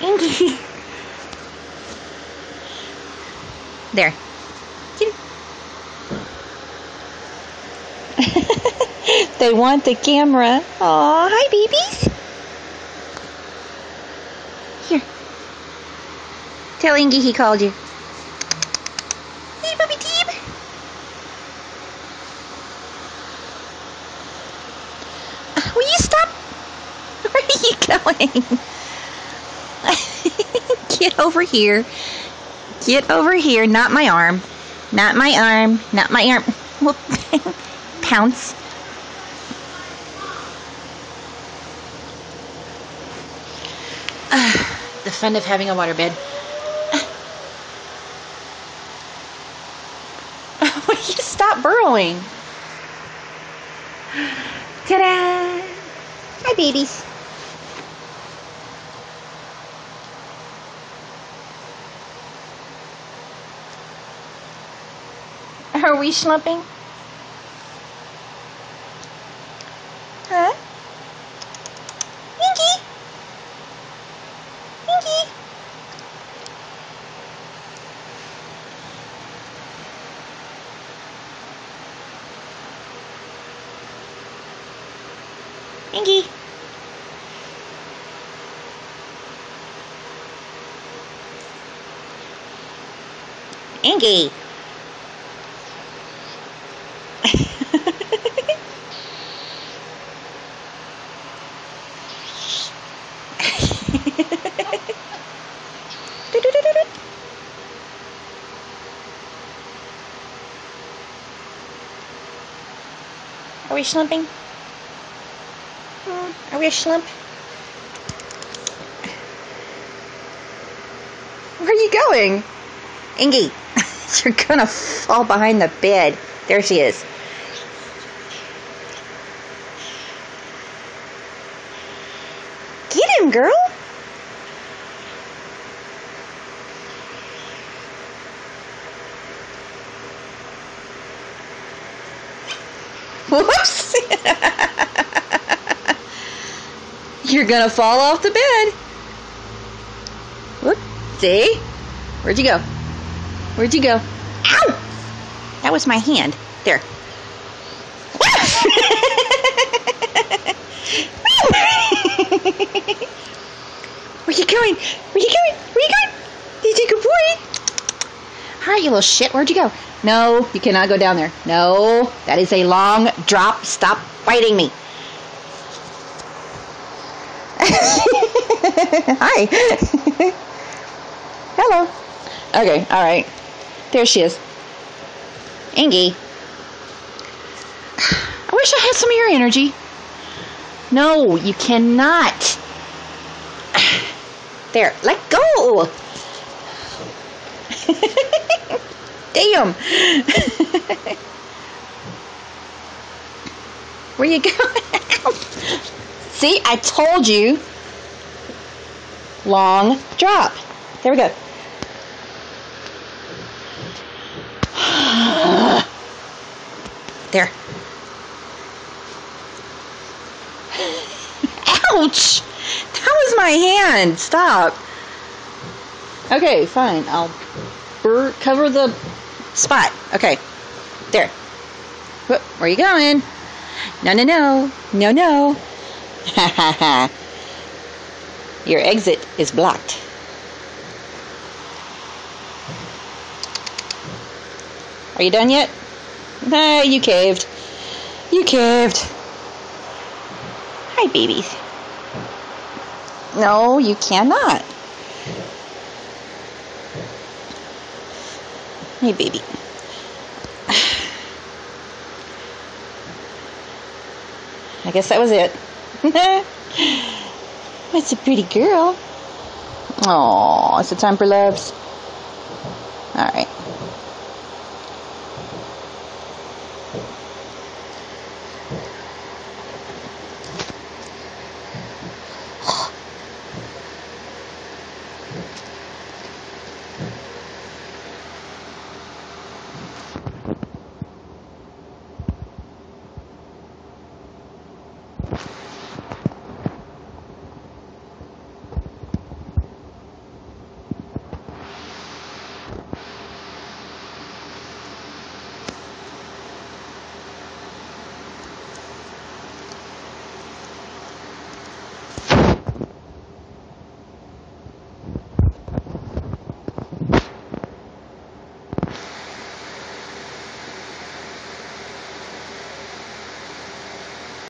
Inky. There. They want the camera. Aw, hi, babies. Here. Tell Ingy he called you. Hey, puppy team. Uh, will you stop? Where are you going? Get over here. Get over here. Not my arm. Not my arm. Not my arm. Well, pounce. the fun of having a waterbed. Will you stop burrowing? Ta-da! Hi, babies. Are we slumping? Huh? Inky? Inky? Inky? Inky? Are we slumping? Hmm, Are we a slump? Where are you going? Ingy, you're gonna fall behind the bed. There she is. Get him, girl. Whoops. You're gonna fall off the bed. Whoop. See? Where'd you go? Where'd you go? Ow! That was my hand. There. Where you going? Where you going? Did you good boy? All right, you little shit. Where'd you go? No, you cannot go down there. No, that is a long drop. Stop biting me. Hi. Hello. Okay, all right. There she is. Ingy. I wish I had some of your energy. No, you cannot. There, let go. Damn. Where you going? See, I told you. Long drop. There we go. There. Ouch! That was my hand. Stop. Okay, fine. I'll bur- cover the spot. Okay. There. Where are you going? No, no, no. No, no. Ha ha ha. Your exit is blocked. Are you done yet? Nah, you caved. You caved. Hi, babies. No, you cannot. Hey, baby. I guess that was it. That's a pretty girl. Oh, it's a time for loves. All right.